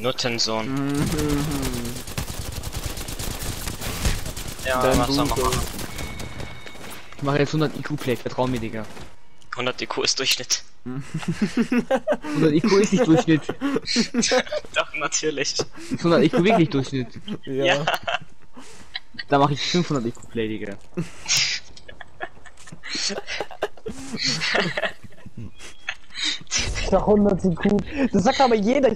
Nuttensohn. Mhm. Ja, Dein mach's auch machen? Ich mache jetzt 100 IQ-Play, vertrau mir, Digga. 100 IQ ist Durchschnitt. 100 IQ ist nicht Durchschnitt. Doch, natürlich. 100 IQ wirklich Durchschnitt? Ja. Ja. Da mache ich 500 IQ-Play, Digga. Ich 100 IQ. Das sagt aber jeder.